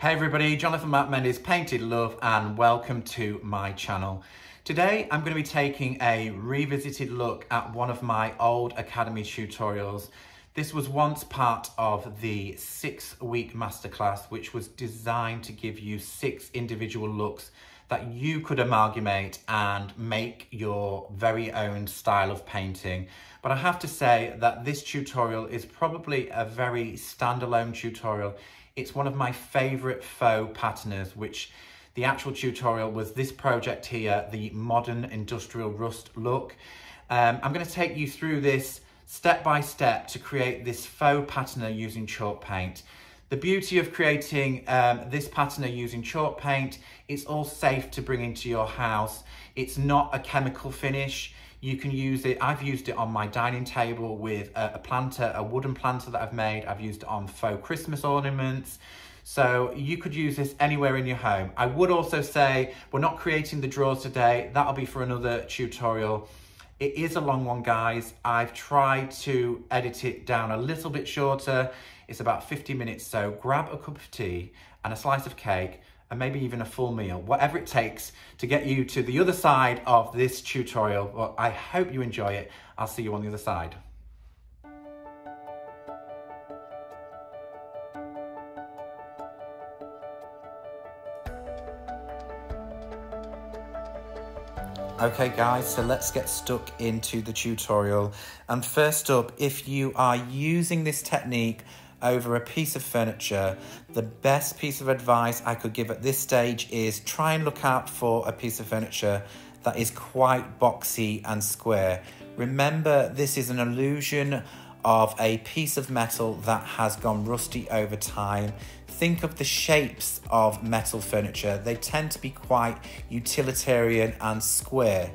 Hey everybody, Jonathon Marc Mendes, Painted Love, and welcome to my channel. Today I'm going to be taking a revisited look at one of my old Academy tutorials. This was once part of the six week masterclass, which was designed to give you six individual looks that you could amalgamate and make your very own style of painting. But I have to say that this tutorial is probably a very standalone tutorial it's one of my favorite faux patinas, which the actual tutorial was this project here, the modern industrial rust look. Um, I'm going to take you through this step by step to create this faux patina using chalk paint. The beauty of creating um, this patina using chalk paint, it's all safe to bring into your house. It's not a chemical finish. You can use it, I've used it on my dining table with a, a planter, a wooden planter that I've made. I've used it on faux Christmas ornaments. So you could use this anywhere in your home. I would also say we're not creating the drawers today. That'll be for another tutorial. It is a long one, guys. I've tried to edit it down a little bit shorter. It's about 50 minutes, so grab a cup of tea and a slice of cake and maybe even a full meal, whatever it takes to get you to the other side of this tutorial. Well, I hope you enjoy it. I'll see you on the other side. Okay guys, so let's get stuck into the tutorial. And first up, if you are using this technique over a piece of furniture, the best piece of advice I could give at this stage is try and look out for a piece of furniture that is quite boxy and square. Remember, this is an illusion of a piece of metal that has gone rusty over time. Think of the shapes of metal furniture. They tend to be quite utilitarian and square.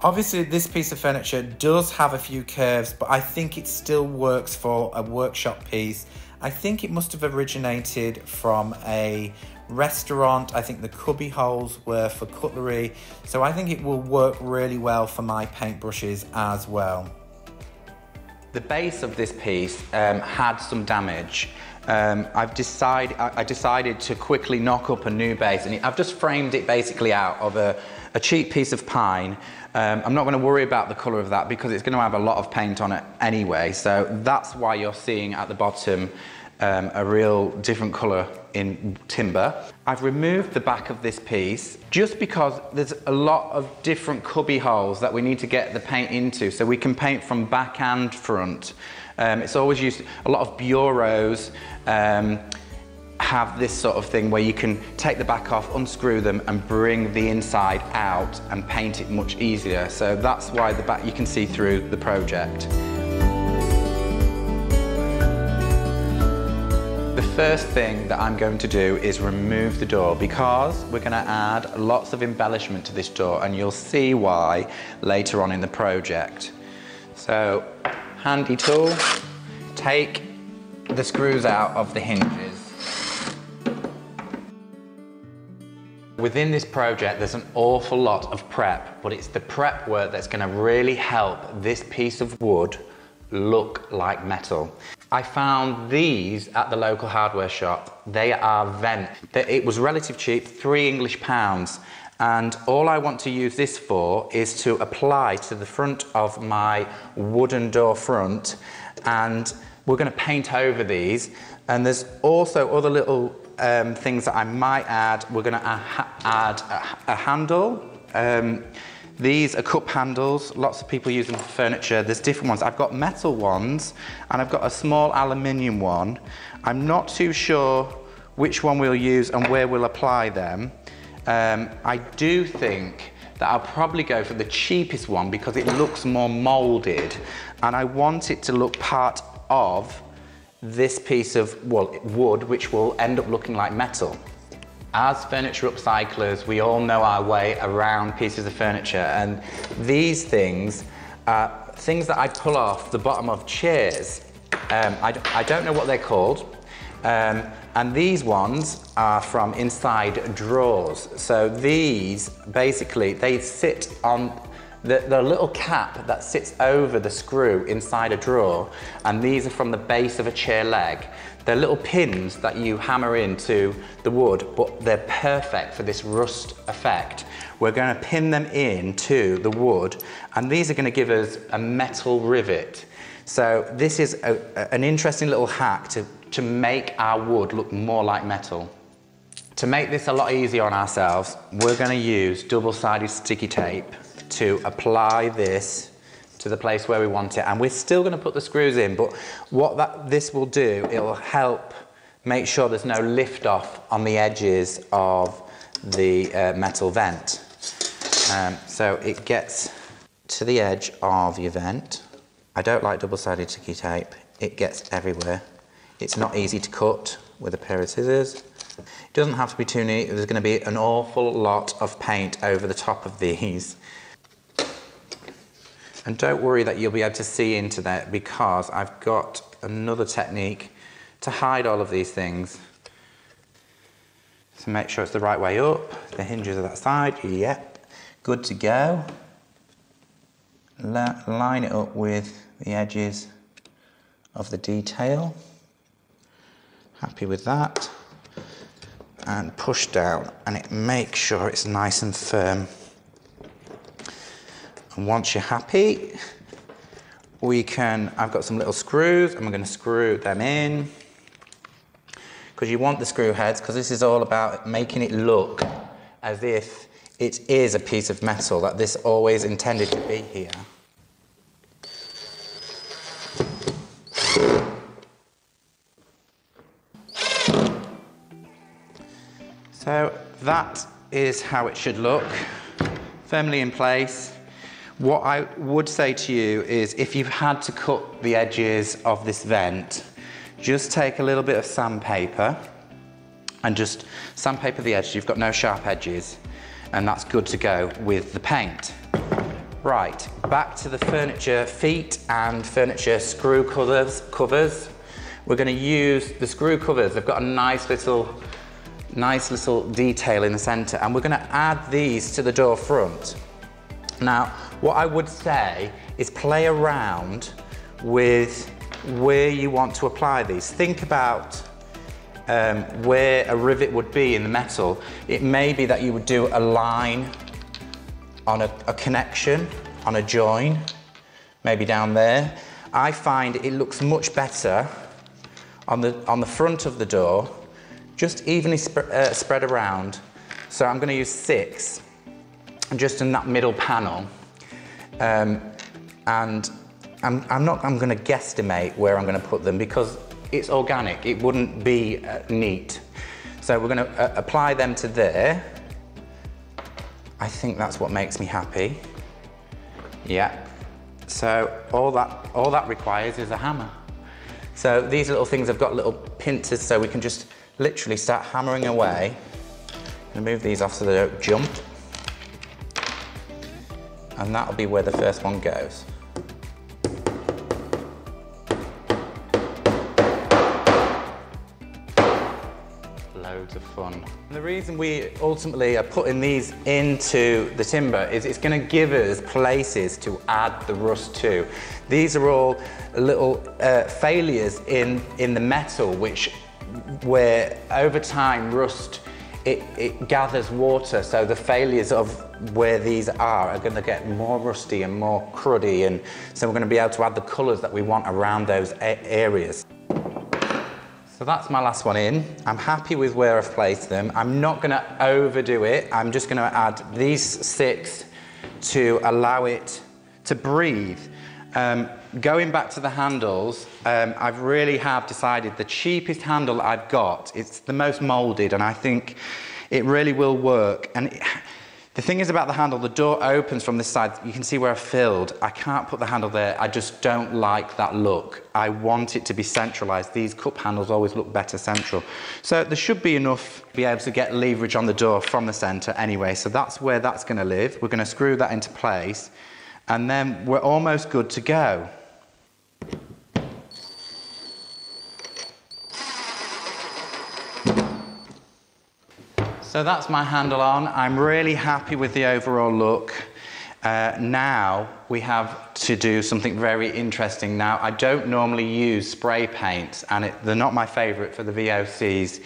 Obviously, this piece of furniture does have a few curves, but I think it still works for a workshop piece. I think it must have originated from a restaurant. I think the cubby holes were for cutlery. So I think it will work really well for my paintbrushes as well. The base of this piece um, had some damage. Um, I've decided, I, I decided to quickly knock up a new base and I've just framed it basically out of a, a cheap piece of pine um, I'm not going to worry about the colour of that because it's going to have a lot of paint on it anyway. So that's why you're seeing at the bottom um, a real different colour in timber. I've removed the back of this piece just because there's a lot of different cubby holes that we need to get the paint into so we can paint from back and front. Um, it's always used, a lot of bureaus, um, have this sort of thing where you can take the back off, unscrew them and bring the inside out and paint it much easier. So that's why the back you can see through the project. The first thing that I'm going to do is remove the door because we're going to add lots of embellishment to this door and you'll see why later on in the project. So handy tool, take the screws out of the hinges Within this project, there's an awful lot of prep, but it's the prep work that's gonna really help this piece of wood look like metal. I found these at the local hardware shop. They are vent. It was relative cheap, three English pounds. And all I want to use this for is to apply to the front of my wooden door front. And we're gonna paint over these. And there's also other little um, things that I might add, we're going to add a, a handle. Um, these are cup handles. Lots of people use them for furniture. There's different ones. I've got metal ones and I've got a small aluminium one. I'm not too sure which one we'll use and where we'll apply them. Um, I do think that I'll probably go for the cheapest one because it looks more molded and I want it to look part of this piece of well, wood, which will end up looking like metal. As furniture upcyclers, we all know our way around pieces of furniture, and these things are things that I pull off the bottom of chairs. Um, I, I, don't know what they're called, um, and these ones are from inside drawers. So these, basically, they sit on the, the little cap that sits over the screw inside a drawer, and these are from the base of a chair leg. They're little pins that you hammer into the wood, but they're perfect for this rust effect. We're going to pin them into the wood, and these are going to give us a metal rivet. So this is a, a, an interesting little hack to, to make our wood look more like metal. To make this a lot easier on ourselves, we're going to use double-sided sticky tape to apply this to the place where we want it. And we're still going to put the screws in, but what that, this will do, it will help make sure there's no lift off on the edges of the uh, metal vent. Um, so it gets to the edge of your vent. I don't like double-sided sticky tape. It gets everywhere. It's not easy to cut with a pair of scissors. It doesn't have to be too neat. There's going to be an awful lot of paint over the top of these. And don't worry that you'll be able to see into that because I've got another technique to hide all of these things. So make sure it's the right way up. The hinges are that side. Yep. Good to go. line it up with the edges of the detail. Happy with that. And push down and it makes sure it's nice and firm. And once you're happy, we can, I've got some little screws and we're going to screw them in. Because you want the screw heads, because this is all about making it look as if it is a piece of metal, that this always intended to be here. So that is how it should look, firmly in place. What I would say to you is if you've had to cut the edges of this vent, just take a little bit of sandpaper and just sandpaper the edges. You've got no sharp edges and that's good to go with the paint. Right, back to the furniture feet and furniture screw covers. covers. We're gonna use the screw covers. They've got a nice little, nice little detail in the center and we're gonna add these to the door front. Now, what I would say is play around with where you want to apply these. Think about um, where a rivet would be in the metal. It may be that you would do a line on a, a connection, on a join, maybe down there. I find it looks much better on the, on the front of the door, just evenly sp uh, spread around. So I'm going to use six just in that middle panel. Um, and I'm, I'm not, I'm gonna guesstimate where I'm gonna put them because it's organic, it wouldn't be uh, neat. So we're gonna uh, apply them to there. I think that's what makes me happy. Yeah. So all that, all that requires is a hammer. So these little things have got little pincers so we can just literally start hammering away. and move these off so they don't jump and that'll be where the first one goes. Loads of fun. And the reason we ultimately are putting these into the timber is it's going to give us places to add the rust to. These are all little uh, failures in, in the metal which where over time rust it, it gathers water so the failures of where these are are going to get more rusty and more cruddy and so we're going to be able to add the colours that we want around those areas. So that's my last one in. I'm happy with where I've placed them. I'm not going to overdo it. I'm just going to add these six to allow it to breathe. Um, going back to the handles, um, I've really have decided the cheapest handle I've got, it's the most moulded and I think it really will work. And it, the thing is about the handle, the door opens from this side. You can see where I filled. I can't put the handle there. I just don't like that look. I want it to be centralized. These cup handles always look better central. So there should be enough to be able to get leverage on the door from the center anyway. So that's where that's gonna live. We're gonna screw that into place and then we're almost good to go. So that's my handle on. I'm really happy with the overall look. Uh, now we have to do something very interesting. Now I don't normally use spray paints and it, they're not my favourite for the VOCs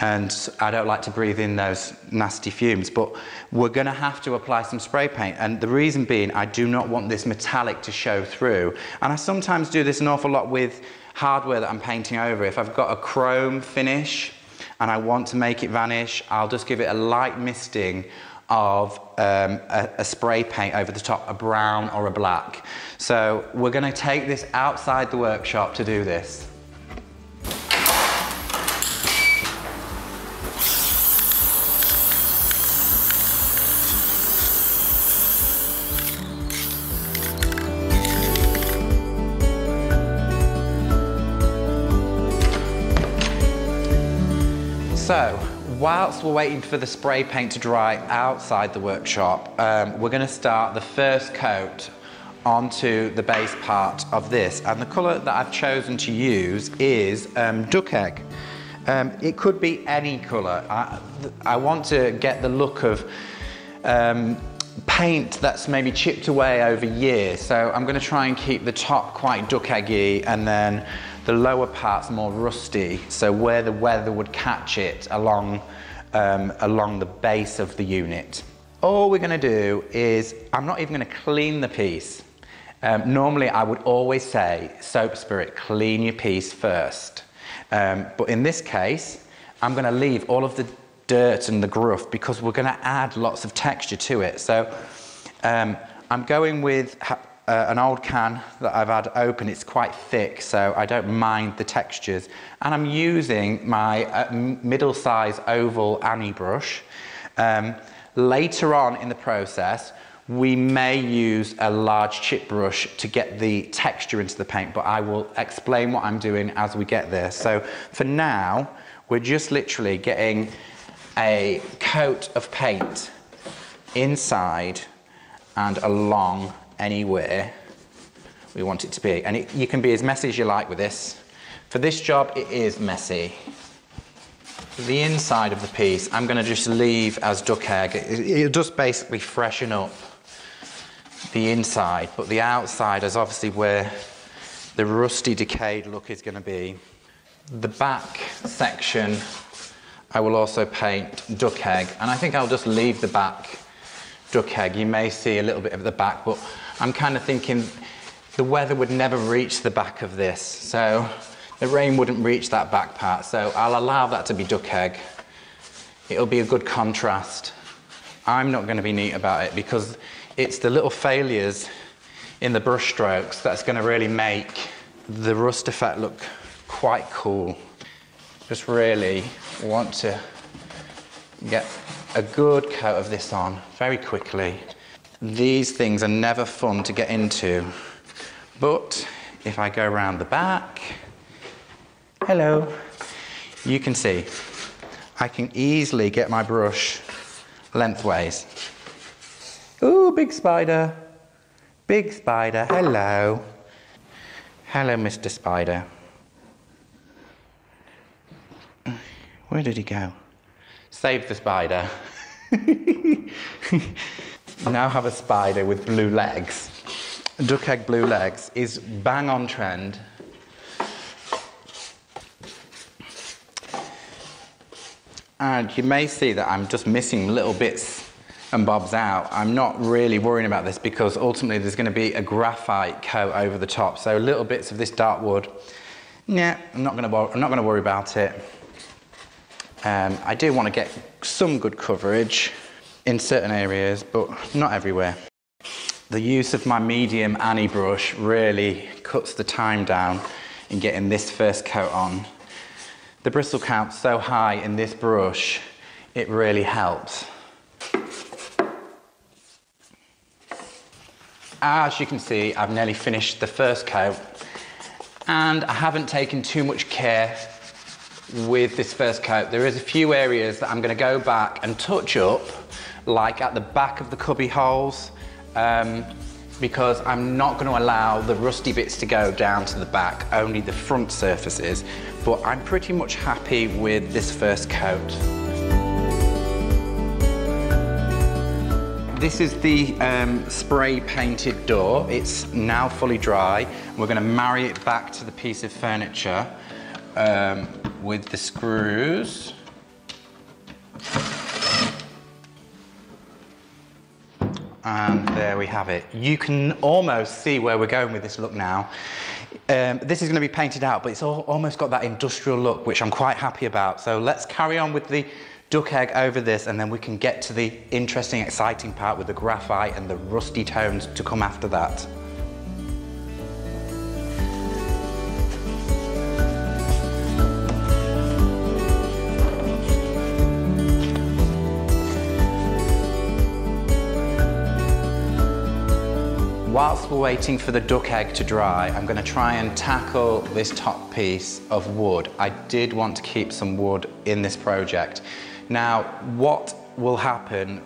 and I don't like to breathe in those nasty fumes but we're going to have to apply some spray paint and the reason being I do not want this metallic to show through and I sometimes do this an awful lot with hardware that I'm painting over. If I've got a chrome finish and I want to make it vanish I'll just give it a light misting of um, a, a, spray paint over the top, a brown or a black. So we're to take this outside the workshop to do this. Whilst we're waiting for the spray paint to dry outside the workshop, um, we're going to start the first coat onto the base part of this. And the colour that I've chosen to use is um, duck egg. Um, it could be any colour. I, I, want to get the look of um, paint that's maybe chipped away over years. So I'm going to try and keep the top quite duck eggy and then the lower part's more rusty, so where the weather would catch it along, um, along the base of the unit. All we're gonna do is, I'm not even gonna clean the piece. Um, normally I would always say, soap spirit, clean your piece first. Um, but in this case, I'm gonna leave all of the dirt and the gruff because we're gonna add lots of texture to it. So um, I'm going with uh, an old can that I've had open. It's quite thick, so I don't mind the textures. And I'm using my uh, middle-size oval Annie brush. Um, later on in the process, we may use a large chip brush to get the texture into the paint, but I will explain what I'm doing as we get there. So for now, we're just literally getting a coat of paint inside and along anywhere we want it to be. And it, you can be as messy as you like with this. For this job, it is messy. The inside of the piece, I'm going to just leave as duck egg. It, it'll just basically freshen up the inside, but the outside is obviously where the rusty, decayed look is going to be. The back section, I will also paint duck egg, and I think I'll just leave the back duck egg. You may see a little bit of the back, but I'm kind of thinking the weather would never reach the back of this. So the rain wouldn't reach that back part. So I'll allow that to be duck egg. It'll be a good contrast. I'm not going to be neat about it because it's the little failures in the brush strokes that's going to really make the rust effect look quite cool. Just really want to get a good coat of this on very quickly. These things are never fun to get into, but if I go around the back, hello, you can see I can easily get my brush lengthways. Ooh, big spider. Big spider, hello. Hello, Mr. Spider. Where did he go? Save the spider. now have a spider with blue legs. Duck egg blue legs is bang on trend. And you may see that I'm just missing little bits and bobs out. I'm not really worrying about this because ultimately there's going to be a graphite coat over the top. So little bits of this dark wood, yeah, I'm not going to, I'm not going to worry about it. Um, I do want to get some good coverage in certain areas, but not everywhere. The use of my medium Annie brush really cuts the time down in getting this first coat on. The bristle count's so high in this brush, it really helps. As you can see, I've nearly finished the first coat and I haven't taken too much care with this first coat. There is a few areas that I'm gonna go back and touch up like at the back of the cubby holes, um, because I'm not going to allow the rusty bits to go down to the back, only the front surfaces. But I'm pretty much happy with this first coat. this is the um, spray painted door. It's now fully dry. We're gonna marry it back to the piece of furniture um, with the screws. And there we have it. You can almost see where we're going with this look now. Um, this is going to be painted out, but it's all, almost got that industrial look, which I'm quite happy about. So let's carry on with the duck egg over this, and then we can get to the interesting, exciting part with the graphite and the rusty tones to come after that. Whilst we're waiting for the duck egg to dry, I'm going to try and tackle this top piece of wood. I did want to keep some wood in this project. Now, what will happen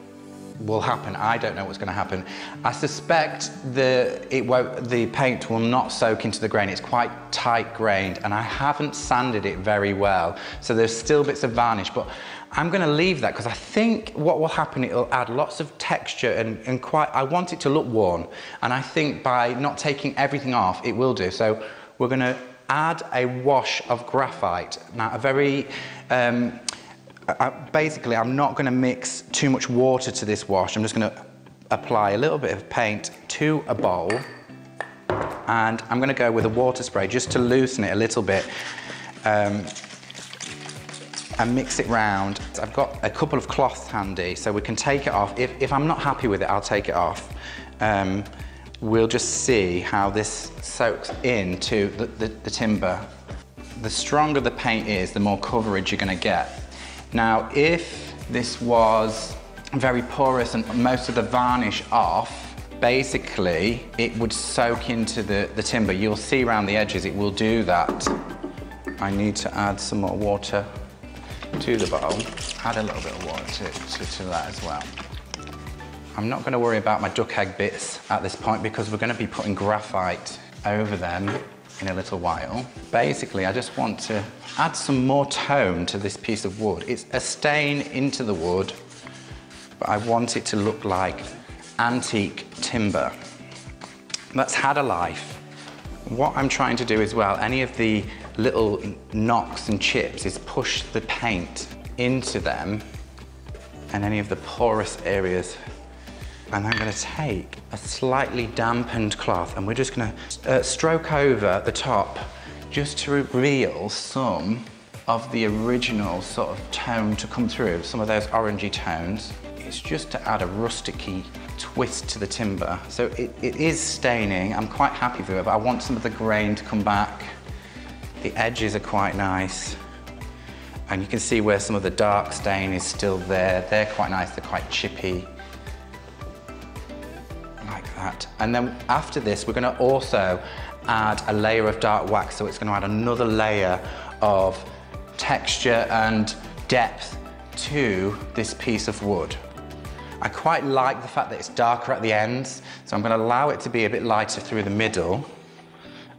will happen. I don't know what's going to happen. I suspect the it won't, the paint will not soak into the grain. It's quite tight grained, and I haven't sanded it very well, so there's still bits of varnish. But I'm going to leave that because I think what will happen, it'll add lots of texture and, and quite, I want it to look worn. And I think by not taking everything off, it will do. So we're going to add a wash of graphite. Now, a very, um, I, basically, I'm not going to mix too much water to this wash. I'm just going to apply a little bit of paint to a bowl. And I'm going to go with a water spray just to loosen it a little bit. Um, and mix it round. I've got a couple of cloths handy, so we can take it off. If, if I'm not happy with it, I'll take it off. Um, we'll just see how this soaks into the, the, the timber. The stronger the paint is, the more coverage you're gonna get. Now, if this was very porous and most of the varnish off, basically it would soak into the, the timber. You'll see around the edges it will do that. I need to add some more water to the bowl. Add a little bit of water to, to, to that as well. I'm not going to worry about my duck egg bits at this point because we're going to be putting graphite over them in a little while. Basically, I just want to add some more tone to this piece of wood. It's a stain into the wood, but I want it to look like antique timber that's had a life. What I'm trying to do as well, any of the little knocks and chips is push the paint into them and any of the porous areas. And I'm gonna take a slightly dampened cloth and we're just gonna uh, stroke over the top just to reveal some of the original sort of tone to come through, some of those orangey tones. It's just to add a rusticy twist to the timber. So it, it is staining, I'm quite happy with it, but I want some of the grain to come back the edges are quite nice. And you can see where some of the dark stain is still there. They're quite nice, they're quite chippy. That. And then after this, we're gonna also add a layer of dark wax. So it's gonna add another layer of texture and depth to this piece of wood. I quite like the fact that it's darker at the ends, so I'm gonna allow it to be a bit lighter through the middle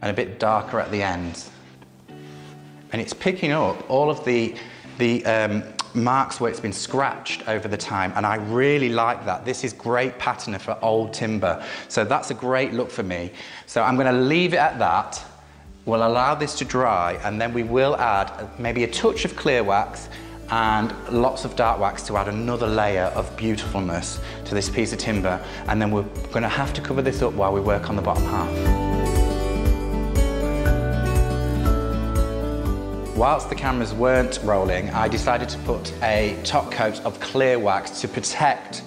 and a bit darker at the ends and it's picking up all of the, the um, marks where it's been scratched over the time and I really like that. This is great patina for old timber. So that's a great look for me. So I'm gonna leave it at that. We'll allow this to dry and then we will add maybe a touch of clear wax and lots of dark wax to add another layer of beautifulness to this piece of timber. And then we're gonna have to cover this up while we work on the bottom half. Whilst the cameras weren't rolling, I decided to put a top coat of clear wax to protect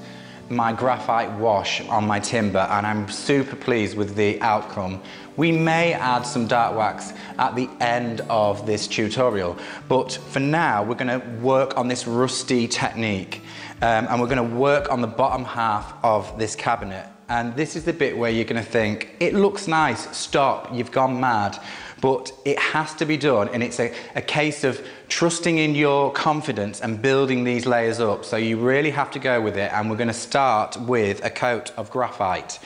my graphite wash on my timber and I'm super pleased with the outcome. We may add some dark wax at the end of this tutorial, but for now we're gonna work on this rusty technique um, and we're gonna work on the bottom half of this cabinet. And this is the bit where you're gonna think, it looks nice, stop, you've gone mad but it has to be done and it's a, a, case of trusting in your confidence and building these layers up. So you really have to go with it and we're gonna start with a coat of graphite.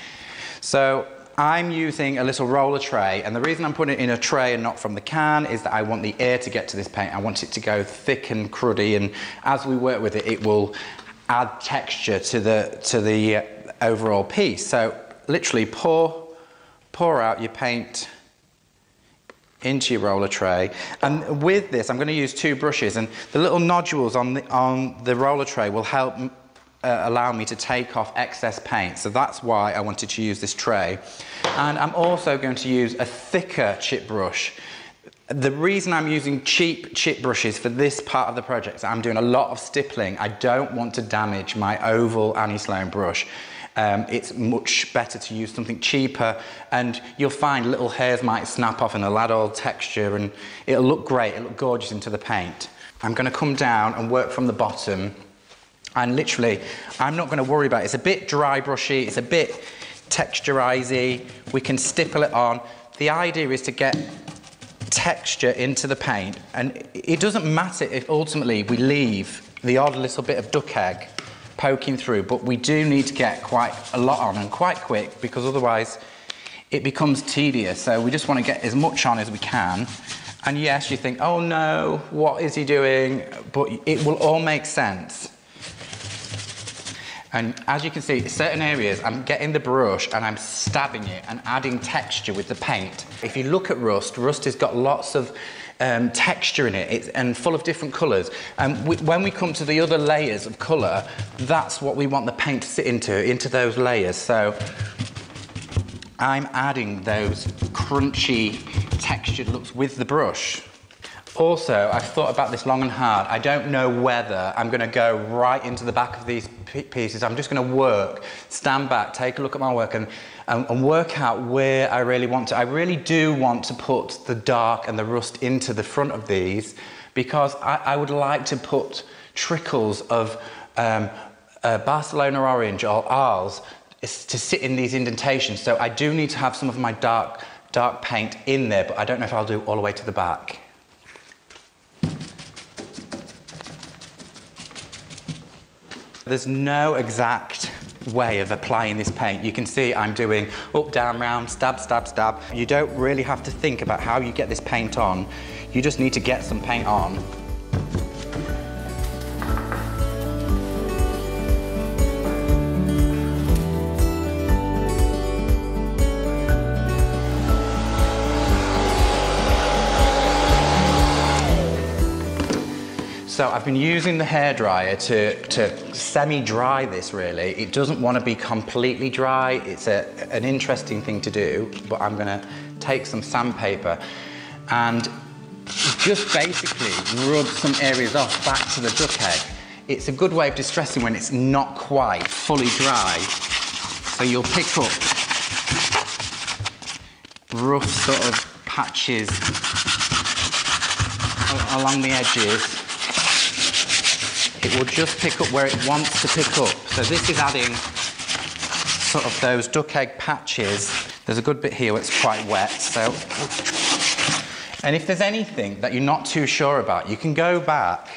So I'm using a little roller tray and the reason I'm putting it in a tray and not from the can is that I want the air to get to this paint. I want it to go thick and cruddy and as we work with it, it will add texture to the, to the uh, overall piece. So literally pour, pour out your paint into your roller tray. And with this, I'm going to use two brushes, and the little nodules on the, on the roller tray will help uh, allow me to take off excess paint. So that's why I wanted to use this tray. And I'm also going to use a thicker chip brush. The reason I'm using cheap chip brushes for this part of the project is I'm doing a lot of stippling. I don't want to damage my oval Annie Sloan brush. Um, it's much better to use something cheaper. And you'll find little hairs might snap off and all texture and it'll look great, it'll look gorgeous into the paint. I'm going to come down and work from the bottom. And literally I'm not going to worry about it. It's a bit dry brushy, it's a bit texturisy, we can stipple it on. The idea is to get texture into the paint. And it doesn't matter if ultimately we leave the odd little bit of duck egg poking through, but we do need to get quite a lot on and quite quick because otherwise it becomes tedious. So we just want to get as much on as we can. And yes, you think, oh no, what is he doing? But it will all make sense. And as you can see, certain areas, I'm getting the brush and I'm stabbing it and adding texture with the paint. If you look at rust, rust has got lots of um, texture in it it's, and full of different colours. And we, when we come to the other layers of colour, that's what we want the paint to sit into, into those layers. So I'm adding those crunchy textured looks with the brush. Also, I've thought about this long and hard. I don't know whether I'm going to go right into the back of these pieces. I'm just going to work, stand back, take a look at my work and, and, and, work out where I really want to. I really do want to put the dark and the rust into the front of these because I, I would like to put trickles of um, uh, Barcelona orange or Arles to sit in these indentations. So I do need to have some of my dark, dark paint in there, but I don't know if I'll do all the way to the back. There's no exact way of applying this paint. You can see I'm doing up, down, round, stab, stab, stab. You don't really have to think about how you get this paint on. You just need to get some paint on So I've been using the hairdryer to, to semi-dry this really. It doesn't want to be completely dry. It's a, an interesting thing to do, but I'm gonna take some sandpaper and just basically rub some areas off back to the duck egg. It's a good way of distressing when it's not quite fully dry. So you'll pick up rough sort of patches along the edges it will just pick up where it wants to pick up. So this is adding sort of those duck egg patches. There's a good bit here it's quite wet, so... And if there's anything that you're not too sure about, you can go back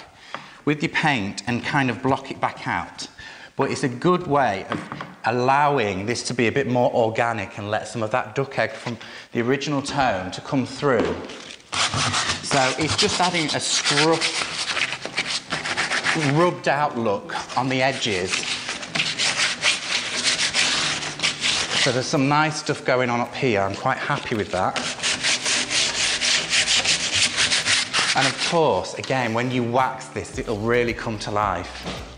with your paint and kind of block it back out. But it's a good way of allowing this to be a bit more organic and let some of that duck egg from the original tone to come through. So it's just adding a scruff rubbed out look on the edges. So there's some nice stuff going on up here. I'm quite happy with that. And of course, again, when you wax this, it'll really come to life.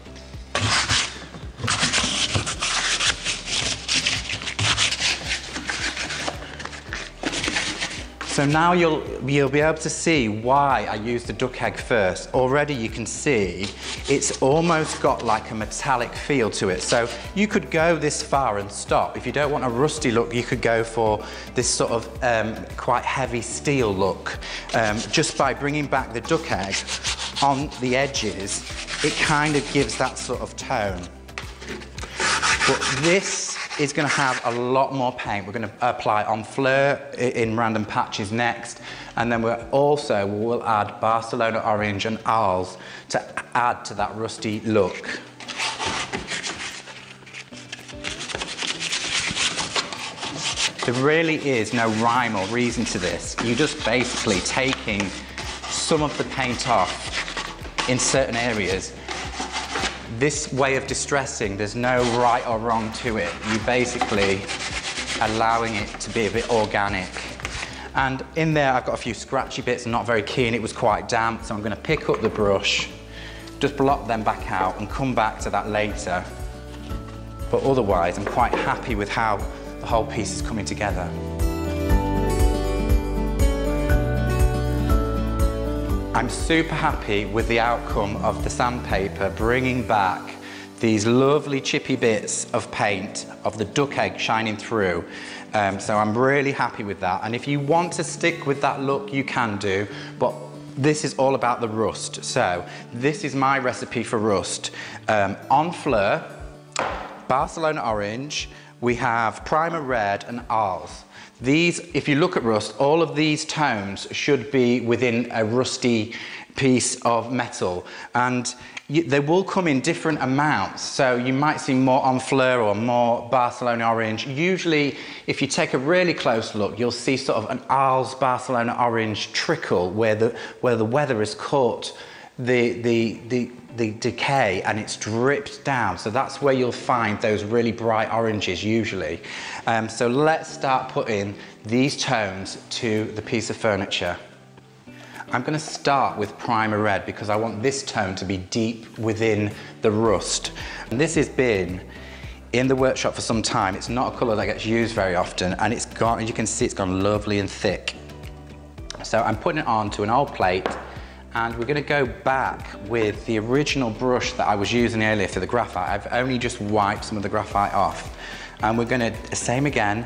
So now you'll, you'll be able to see why I used the duck egg first. Already you can see it's almost got like a metallic feel to it. So you could go this far and stop. If you don't want a rusty look, you could go for this sort of um, quite heavy steel look. Um, just by bringing back the duck egg on the edges, it kind of gives that sort of tone. But this is going to have a lot more paint. We're going to apply Honfleur in random patches next. And then we're also, we'll add Barcelona Orange and Arles to add to that rusty look. There really is no rhyme or reason to this. You're just basically taking some of the paint off in certain areas this way of distressing, there's no right or wrong to it. You're basically allowing it to be a bit organic. And in there, I've got a few scratchy bits, I'm not very keen, it was quite damp, so I'm gonna pick up the brush, just blot them back out and come back to that later. But otherwise, I'm quite happy with how the whole piece is coming together. I'm super happy with the outcome of the sandpaper bringing back these lovely chippy bits of paint of the duck egg shining through. Um, so I'm really happy with that. And if you want to stick with that look, you can do, but this is all about the rust. So this is my recipe for rust. Um, Honfleur, Barcelona orange, we have primer red and Arles. These, if you look at rust, all of these tones should be within a rusty piece of metal. And you, they will come in different amounts. So you might see more Honfleur or more Barcelona orange. Usually, if you take a really close look, you'll see sort of an Arles Barcelona orange trickle where the, where the weather is caught the, the, the, the decay and it's dripped down. So that's where you'll find those really bright oranges usually. Um, so let's start putting these tones to the piece of furniture. I'm going to start with primer red because I want this tone to be deep within the rust. And this has been in the workshop for some time. It's not a colour that gets used very often and it's gone, as you can see, it's gone lovely and thick. So I'm putting it onto an old plate and we're gonna go back with the original brush that I was using earlier for the graphite. I've only just wiped some of the graphite off. And we're gonna, same again,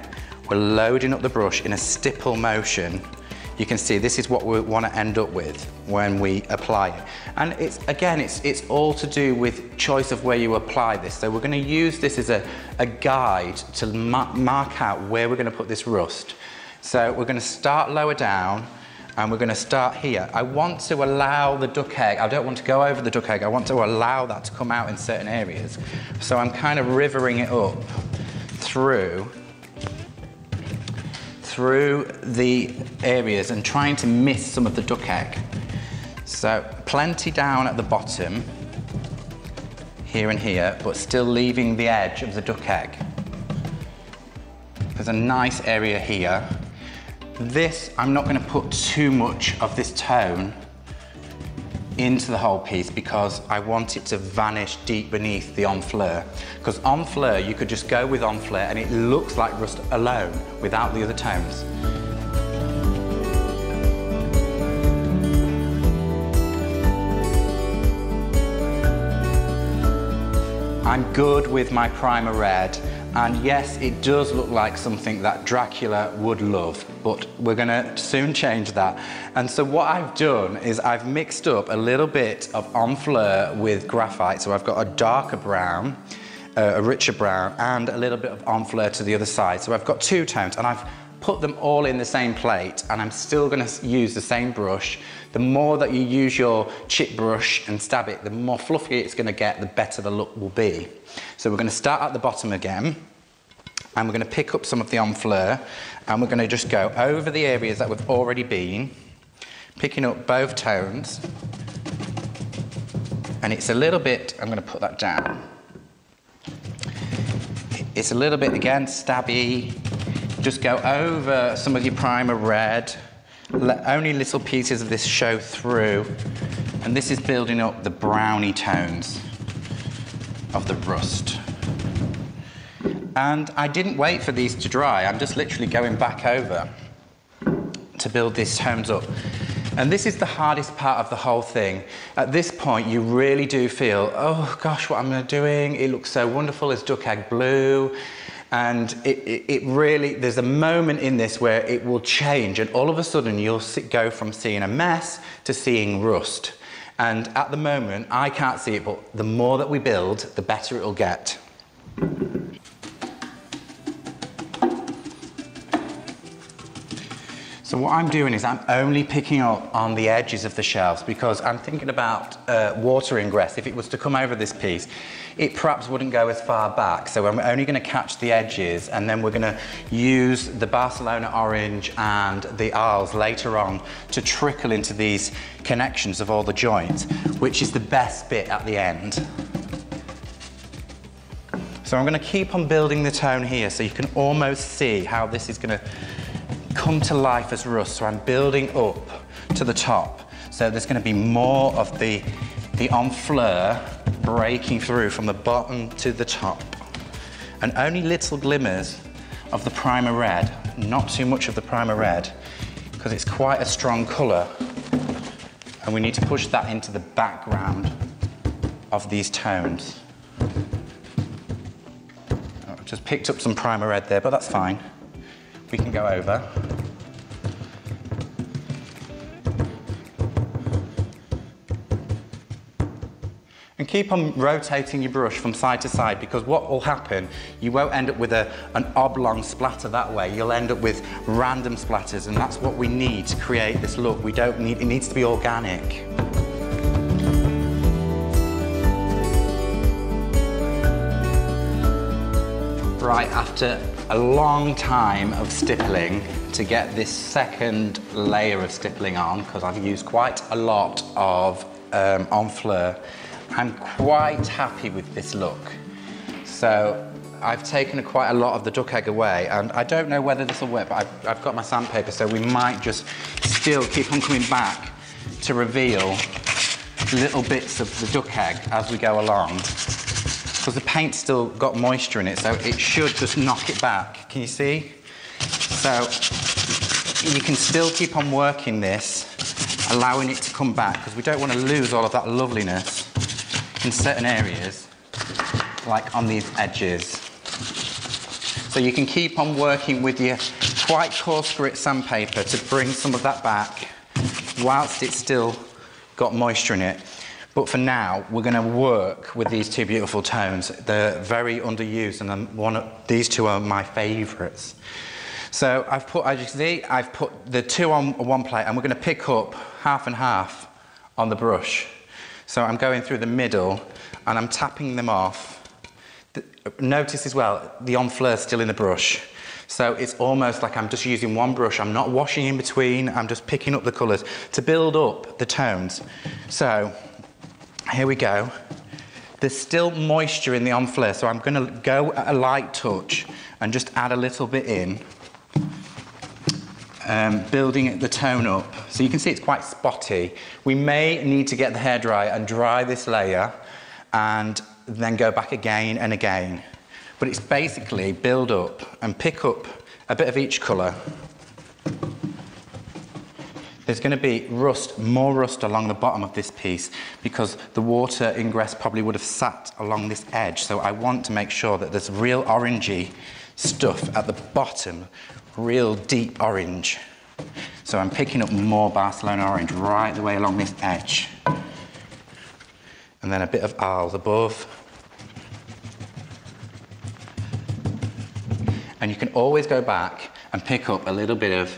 we're loading up the brush in a stipple motion. You can see this is what we wanna end up with when we apply it. And it's, again, it's, it's all to do with choice of where you apply this. So we're gonna use this as a, a guide to ma mark out where we're gonna put this rust. So we're gonna start lower down, and we're going to start here. I want to allow the duck egg, I don't want to go over the duck egg, I want to allow that to come out in certain areas. So I'm kind of rivering it up through through the areas and trying to miss some of the duck egg. So plenty down at the bottom, here and here, but still leaving the edge of the duck egg. There's a nice area here this, I'm not gonna put too much of this tone into the whole piece because I want it to vanish deep beneath the Honfleur. Because Honfleur, you could just go with Honfleur and it looks like rust alone without the other tones. I'm good with my primer red and yes, it does look like something that Dracula would love, but we're gonna soon change that. And so what I've done is I've mixed up a little bit of Honfleur with graphite. So I've got a darker brown, uh, a richer brown, and a little bit of Honfleur to the other side. So I've got two tones, and I've put them all in the same plate, and I'm still gonna use the same brush. The more that you use your chip brush and stab it, the more fluffy it's gonna get, the better the look will be. So we're gonna start at the bottom again, and we're gonna pick up some of the Honfleur, and we're gonna just go over the areas that we've already been, picking up both tones, and it's a little bit, I'm gonna put that down. It's a little bit, again, stabby. Just go over some of your primer red, let only little pieces of this show through, and this is building up the brownie tones of the rust. And I didn't wait for these to dry. I'm just literally going back over to build these tones up. And this is the hardest part of the whole thing. At this point, you really do feel, oh gosh, what am I doing? It looks so wonderful, it's duck egg blue. And it, it, it, really, there's a moment in this where it will change, and all of a sudden you'll go from seeing a mess to seeing rust. And at the moment, I can't see it, but the more that we build, the better it'll get. So what I'm doing is I'm only picking up on the edges of the shelves because I'm thinking about uh, water ingress. If it was to come over this piece, it perhaps wouldn't go as far back. So I'm only going to catch the edges and then we're going to use the Barcelona orange and the Arles later on to trickle into these connections of all the joints, which is the best bit at the end. So I'm going to keep on building the tone here so you can almost see how this is going to come to life as rust. So I'm building up to the top. So there's going to be more of the, the Honfleur breaking through from the bottom to the top. And only little glimmers of the primer red, not too much of the primer red, because it's quite a strong colour. And we need to push that into the background of these tones. I just picked up some primer red there, but that's fine. We can go over. Keep on rotating your brush from side to side because what will happen, you won't end up with a, an oblong splatter that way. You'll end up with random splatters and that's what we need to create this look. We don't need, it needs to be organic. right after a long time of stippling to get this second layer of stippling on, because I've used quite a lot of um, Honfleur, I'm quite happy with this look. So I've taken quite a lot of the duck egg away, and I don't know whether this will work, but I've, I've got my sandpaper, so we might just still keep on coming back to reveal little bits of the duck egg as we go along because the paint's still got moisture in it, so it should just knock it back. Can you see? So you can still keep on working this, allowing it to come back, because we don't want to lose all of that loveliness in certain areas, like on these edges. So you can keep on working with your quite coarse grit sandpaper to bring some of that back, whilst it's still got moisture in it. But for now, we're going to work with these two beautiful tones. They're very underused, and one of, these two are my favourites. So I've put, as you can see, I've put the two on one plate, and we're going to pick up half and half on the brush. So I'm going through the middle, and I'm tapping them off. notice as well, the Honfleur is still in the brush. So it's almost like I'm just using one brush. I'm not washing in between. I'm just picking up the colours to build up the tones. So here we go. There's still moisture in the Honfleur, so I'm to go at a light touch and just add a little bit in, um, building the tone up. So you can see it's quite spotty. We may need to get the hairdryer and dry this layer and then go back again and again. But it's basically build up and pick up a bit of each colour there's going to be rust, more rust along the bottom of this piece because the water ingress probably would have sat along this edge. So I want to make sure that there's real orangey stuff at the bottom, real deep orange. So I'm picking up more Barcelona orange right the way along this edge. And then a bit of Arles above. And you can always go back and pick up a little bit of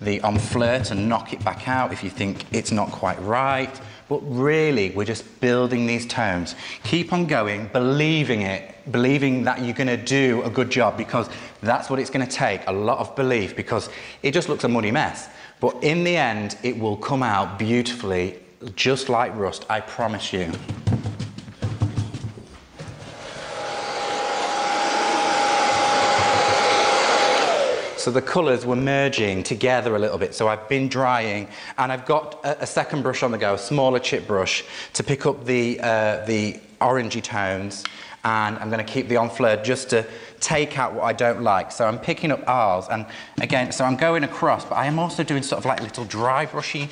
the Honfleur to knock it back out if you think it's not quite right. But really, we're just building these tones. Keep on going, believing it, believing that you're going to do a good job because that's what it's going to take a lot of belief because it just looks a muddy mess. But in the end, it will come out beautifully, just like rust, I promise you. So the colours were merging together a little bit. So I've been drying and I've got a, a second brush on the go, a smaller chip brush to pick up the, uh, the orangey tones. And I'm going to keep the Honfleur just to take out what I don't like. So I'm picking up Arles and again, so I'm going across, but I am also doing sort of like little dry brushy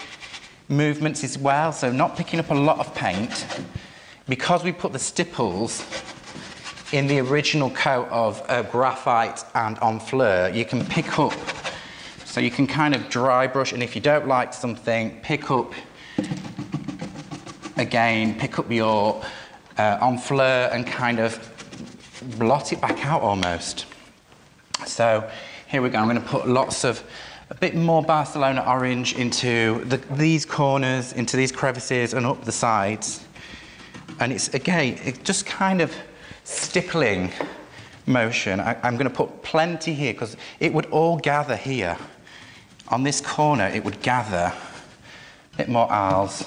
movements as well. So not picking up a lot of paint. Because we put the stipples in the original coat of uh, graphite and Honfleur, you can pick up, so you can kind of dry brush, and if you don't like something, pick up, again, pick up your uh, Honfleur and kind of blot it back out almost. So here we go, I'm going to put lots of, a bit more Barcelona orange into the, these corners, into these crevices and up the sides. And it's, again, it just kind of stippling motion. I, am going to put plenty here because it would all gather here. On this corner, it would gather a bit more Arles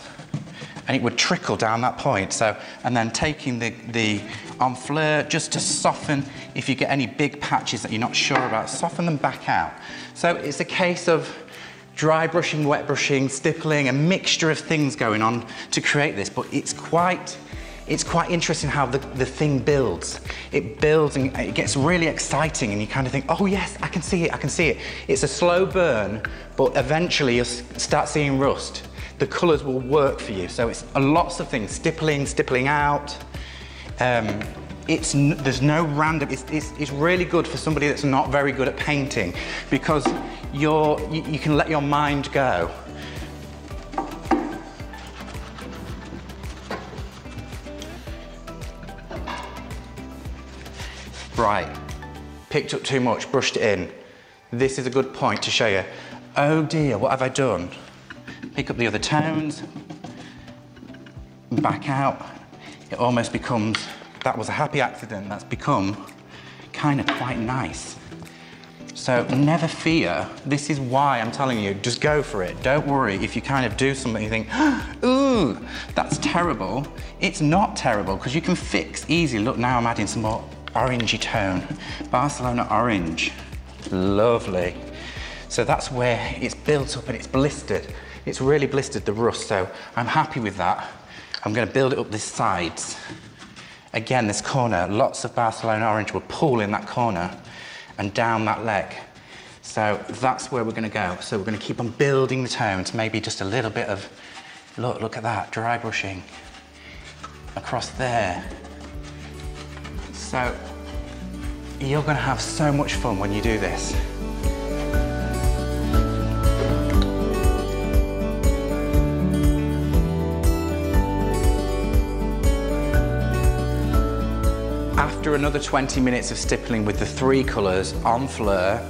and it would trickle down that point. So, and then taking the, the Honfleur just to soften, if you get any big patches that you're not sure about, soften them back out. So it's a case of dry brushing, wet brushing, stippling, a mixture of things going on to create this, but it's quite, it's quite interesting how the, the thing builds. It builds and it gets really exciting and you kind of think, oh yes, I can see it, I can see it. It's a slow burn, but eventually you'll start seeing rust. The colors will work for you. So it's lots of things, stippling, stippling out. Um, it's, there's no random, it's, it's, it's really good for somebody that's not very good at painting because you're, you, you can let your mind go. Right, picked up too much, brushed it in. This is a good point to show you. Oh dear, what have I done? Pick up the other tones, back out. It almost becomes, that was a happy accident, that's become kind of quite nice. So never fear. This is why I'm telling you, just go for it. Don't worry if you kind of do something you think, ooh, that's terrible. It's not terrible because you can fix easily. Look, now I'm adding some more orangey tone. Barcelona orange, lovely. So that's where it's built up and it's blistered. It's really blistered the rust, so I'm happy with that. I'm gonna build it up this sides. Again, this corner, lots of Barcelona orange will pull in that corner and down that leg. So that's where we're gonna go. So we're gonna keep on building the tones, maybe just a little bit of, look, look at that, dry brushing across there. So you're gonna have so much fun when you do this. After another 20 minutes of stippling with the three colours, Honfleur,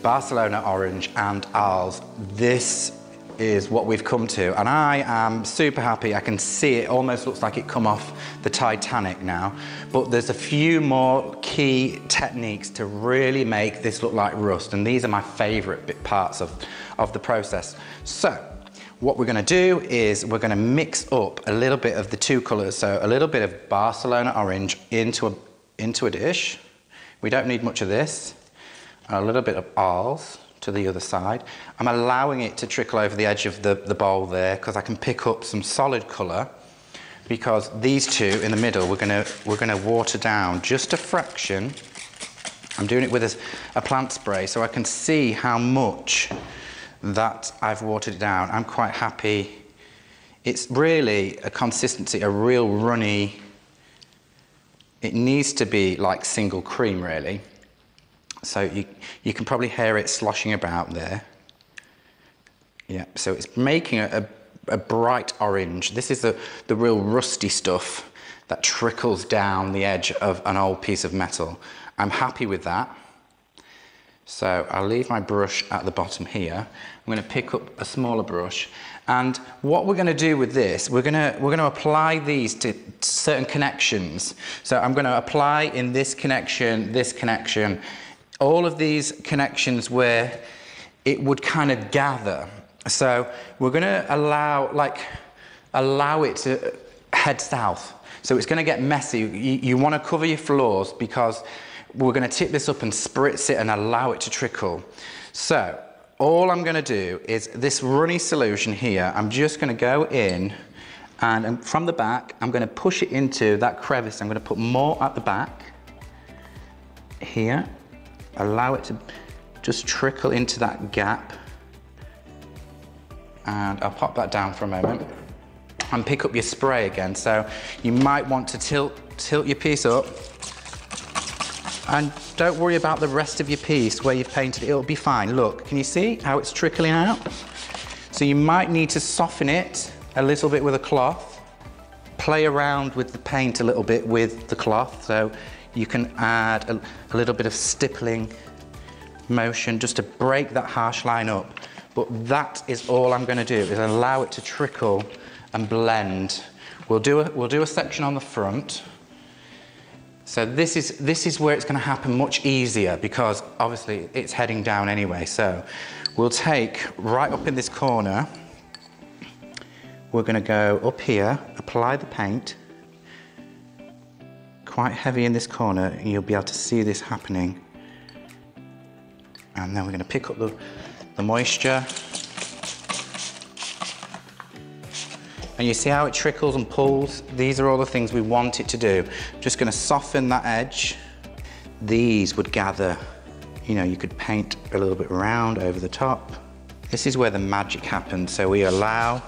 Barcelona Orange and Arles, this is what we've come to. And I am super happy. I can see it almost looks like it come off the Titanic now. But there's a few more key techniques to really make this look like rust. And these are my favorite parts of, of the process. So what we're gonna do is we're gonna mix up a little bit of the two colors. So a little bit of Barcelona orange into a into a dish. We don't need much of this. A little bit of Arles to the other side. I'm allowing it to trickle over the edge of the, the bowl there because I can pick up some solid colour because these two in the middle we're gonna, we're gonna water down just a fraction. I'm doing it with a, a plant spray so I can see how much that I've watered it down. I'm quite happy. It's really a consistency, a real runny it needs to be like single cream really. So you, you can probably hear it sloshing about there. Yeah, so it's making a, a, a bright orange. This is the, the real rusty stuff that trickles down the edge of an old piece of metal. I'm happy with that. So I'll leave my brush at the bottom here. I'm going to pick up a smaller brush and what we're going to do with this, we're to, we're going to apply these to certain connections. So I'm going to apply in this connection, this connection, all of these connections where it would kind of gather. So we're going to allow, like, allow it to head south. So it's going to get messy. You, you want to cover your floors because we're going to tip this up and spritz it and allow it to trickle. So all I'm going to do is this runny solution here, I'm just going to go in and from the back, I'm going to push it into that crevice. I'm going to put more at the back here, allow it to just trickle into that gap. And I'll pop that down for a moment and pick up your spray again. So you might want to tilt, tilt your piece up and don't worry about the rest of your piece where you've painted it, it'll be fine. Look, can you see how it's trickling out? So you might need to soften it a little bit with a cloth, play around with the paint a little bit with the cloth, so you can add a, a little bit of stippling motion just to break that harsh line up. But that is all I'm gonna do, is allow it to trickle and blend. We'll do a, we'll do a section on the front, so this is, this is where it's going to happen much easier because obviously it's heading down anyway. So we'll take right up in this corner, we're going to go up here, apply the paint, quite heavy in this corner, and you'll be able to see this happening. And then we're going to pick up the, the moisture. And you see how it trickles and pulls? These are all the things we want it to do. Just going to soften that edge. These would gather, you know, you could paint a little bit round over the top. This is where the magic happens. So we allow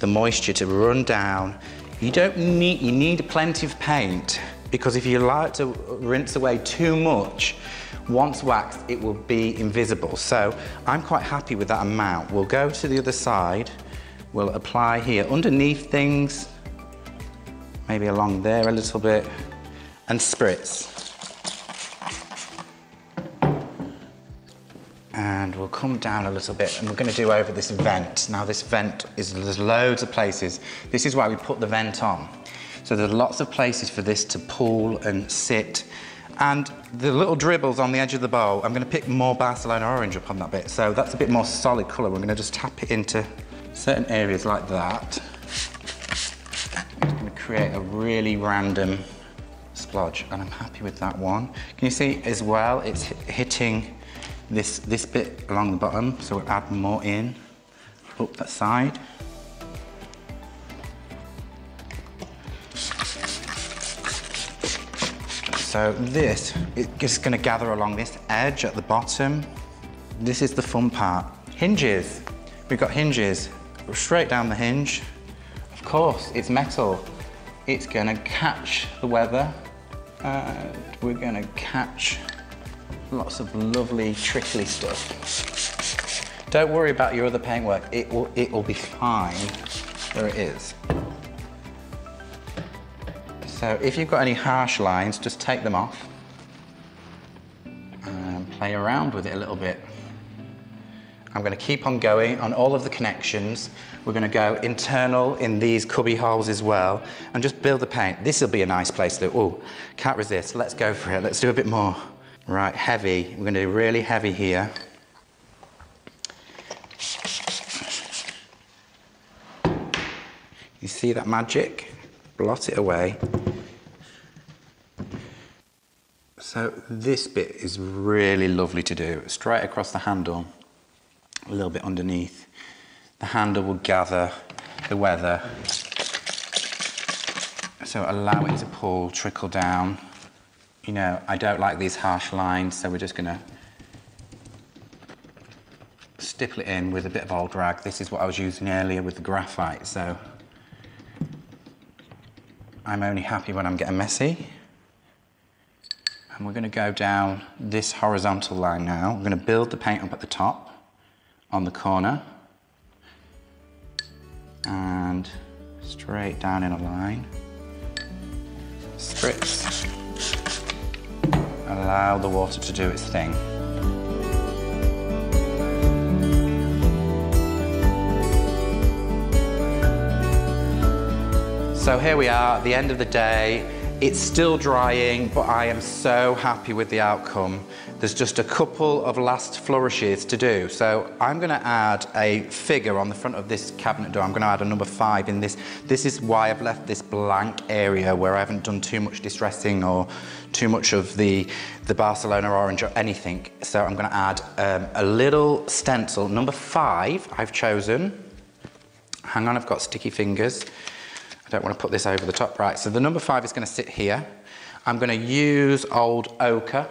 the moisture to run down. You don't need, you need plenty of paint because if you allow it to rinse away too much, once waxed, it will be invisible. So I'm quite happy with that amount. We'll go to the other side. We'll apply here underneath things, maybe along there a little bit, and spritz. And we'll come down a little bit and we're going to do over this vent. Now this vent is, there's loads of places. This is why we put the vent on. So there's lots of places for this to pull and sit. And the little dribbles on the edge of the bowl, I'm going to pick more Barcelona orange up on that bit. So that's a bit more solid colour. We're going to just tap it into certain areas like that. It's going to create a really random splodge and I'm happy with that one. Can you see as well, it's hitting this, this bit along the bottom, so we'll add more in, up that side. So this is just gonna gather along this edge at the bottom. This is the fun part. Hinges. We've got hinges. Straight down the hinge. Of course, it's metal. It's gonna catch the weather. And we're gonna catch Lots of lovely trickly stuff. Don't worry about your other paintwork. It will, it will be fine where it is. So if you've got any harsh lines, just take them off and play around with it a little bit. I'm going to keep on going on all of the connections. We're going to go internal in these cubby holes as well and just build the paint. This will be a nice place to, oh, can't resist. Let's go for it. Let's do a bit more. Right, heavy. We're going to do really heavy here. You see that magic? Blot it away. So this bit is really lovely to do. Straight across the handle, a little bit underneath. The handle will gather the weather. So allow it to pull, trickle down you know, I don't like these harsh lines, so we're just going to stipple it in with a bit of old rag. This is what I was using earlier with the graphite, so I'm only happy when I'm getting messy. And we're going to go down this horizontal line now. We're going to build the paint up at the top on the corner and straight down in a line. Spritz allow the water to do its thing. So here we are at the end of the day. It's still drying, but I am so happy with the outcome. There's just a couple of last flourishes to do. So I'm gonna add a figure on the front of this cabinet door. I'm gonna add a number five in this. This is why I've left this blank area where I haven't done too much distressing or too much of the, the Barcelona orange or anything. So I'm gonna add um, a little stencil. Number five, I've chosen. Hang on, I've got sticky fingers don't want to put this over the top right. So the number five is going to sit here. I'm going to use old ochre.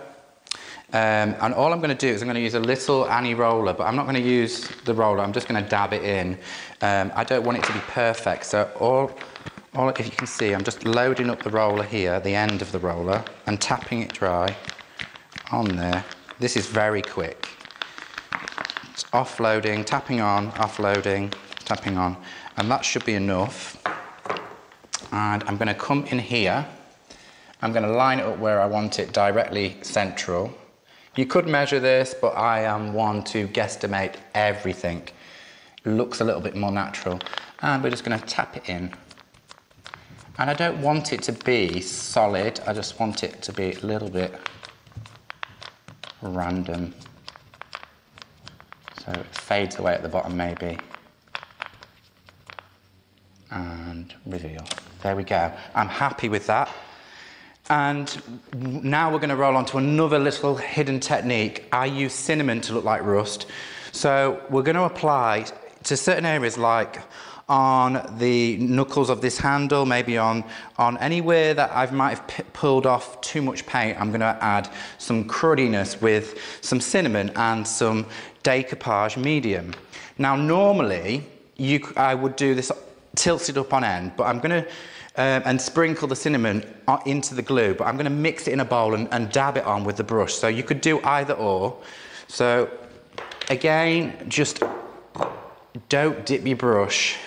Um, and all I'm going to do is I'm going to use a little Annie roller, but I'm not going to use the roller. I'm just going to dab it in. Um, I don't want it to be perfect. So all, all, if you can see, I'm just loading up the roller here, the end of the roller, and tapping it dry on there. This is very quick. It's offloading, tapping on, offloading, tapping on. And that should be enough and I'm going to come in here. I'm going to line it up where I want it directly central. You could measure this, but I am one to guesstimate everything. It looks a little bit more natural. And we're just going to tap it in. And I don't want it to be solid, I just want it to be a little bit random. So it fades away at the bottom maybe. and reveal. There we go. I'm happy with that. And now we're going to roll on to another little hidden technique. I use cinnamon to look like rust. So we're going to apply to certain areas like on the knuckles of this handle, maybe on, on anywhere that I might have pulled off too much paint, I'm going to add some cruddiness with some cinnamon and some decoupage medium. Now normally you, I would do this tilted up on end, but I'm going to um, and sprinkle the cinnamon into the glue, but I'm going to mix it in a bowl and, and dab it on with the brush. So you could do either or. So again, just don't dip your brush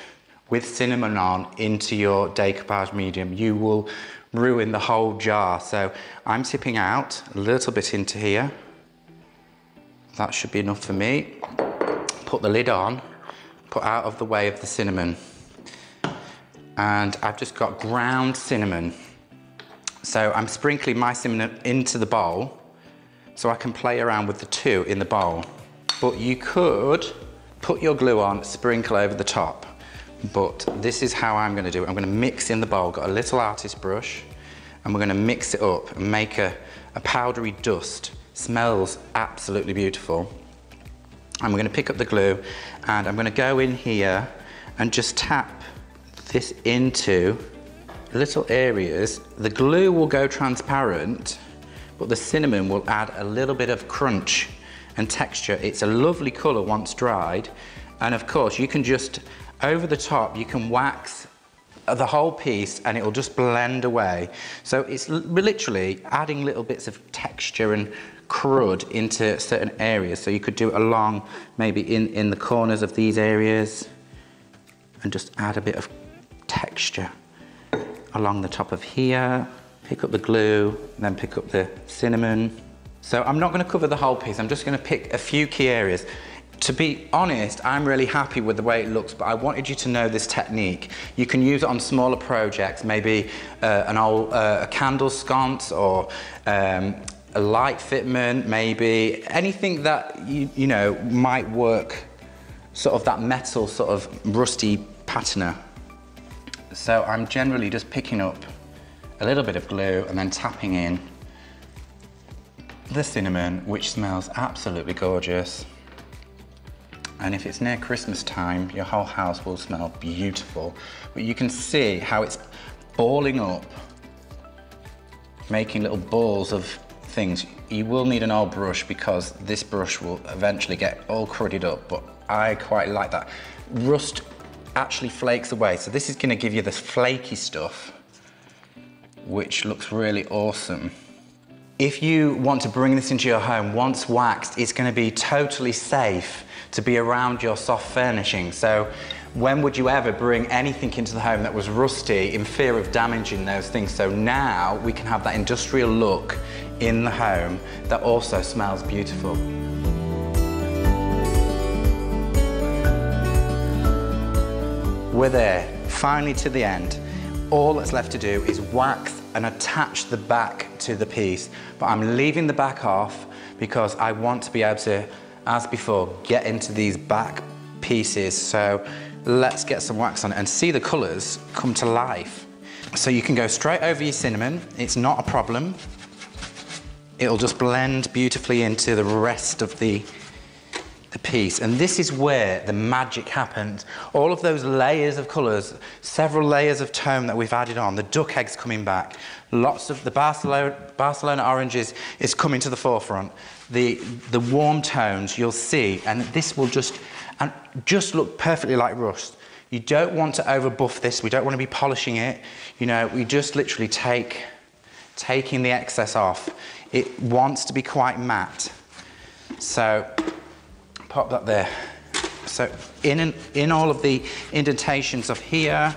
with cinnamon on into your decoupage medium. You will ruin the whole jar. So I'm tipping out a little bit into here. That should be enough for me. Put the lid on, put out of the way of the cinnamon. And I've just got ground cinnamon. So I'm sprinkling my cinnamon into the bowl so I can play around with the two in the bowl. But you could put your glue on, sprinkle over the top. But this is how I'm gonna do it. I'm gonna mix in the bowl, got a little artist brush, and we're gonna mix it up and make a, a powdery dust. Smells absolutely beautiful. And we're gonna pick up the glue and I'm gonna go in here and just tap this into little areas. The glue will go transparent, but the cinnamon will add a little bit of crunch and texture. It's a lovely color once dried. And of course, you can just, over the top, you can wax the whole piece and it will just blend away. So it's literally adding little bits of texture and crud into certain areas. So you could do it along maybe in, in the corners of these areas and just add a bit of texture along the top of here. Pick up the glue, then pick up the cinnamon. So I'm not gonna cover the whole piece, I'm just gonna pick a few key areas. To be honest, I'm really happy with the way it looks, but I wanted you to know this technique. You can use it on smaller projects, maybe uh, an old uh, a candle sconce or um, a light fitment, maybe anything that you, you know might work, sort of that metal sort of rusty patina. So I'm generally just picking up a little bit of glue and then tapping in the cinnamon, which smells absolutely gorgeous. And if it's near Christmas time, your whole house will smell beautiful. But you can see how it's balling up, making little balls of things. You will need an old brush because this brush will eventually get all cruddied up, but I quite like that. Rust actually flakes away. So this is gonna give you this flaky stuff, which looks really awesome. If you want to bring this into your home, once waxed, it's going to be totally safe to be around your soft furnishing. So when would you ever bring anything into the home that was rusty in fear of damaging those things? So now we can have that industrial look in the home that also smells beautiful. We're there, finally to the end. All that's left to do is wax and attach the back to the piece. But I'm leaving the back off because I want to be able to, as before, get into these back pieces. So let's get some wax on it and see the colors come to life. So you can go straight over your cinnamon. It's not a problem. It'll just blend beautifully into the rest of the the piece. And this is where the magic happens. All of those layers of colours, several layers of tone that we've added on, the duck eggs coming back, lots of the Barcelona, Barcelona oranges is coming to the forefront. The, the warm tones you'll see, and this will just, and just look perfectly like rust. You don't want to over buff this. We don't want to be polishing it. You know, we just literally take, taking the excess off. It wants to be quite matte. So pop that there. So in, in all of the indentations of here,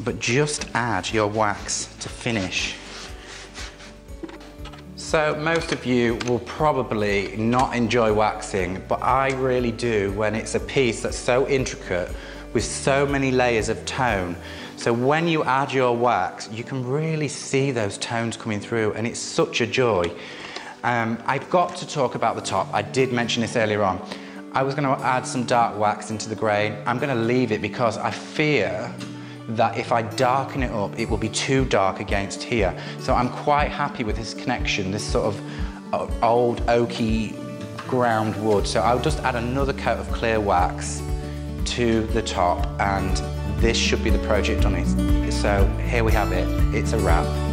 but just add your wax to finish. So most of you will probably not enjoy waxing, but I really do when it's a piece that's so intricate with so many layers of tone. So when you add your wax, you can really see those tones coming through and it's such a joy. Um, I've got to talk about the top. I did mention this earlier on. I was going to add some dark wax into the grain. I'm going to leave it because I fear that if I darken it up, it will be too dark against here. So I'm quite happy with this connection, this sort of uh, old oaky ground wood. So I'll just add another coat of clear wax to the top and this should be the project on it. So here we have it, it's a wrap.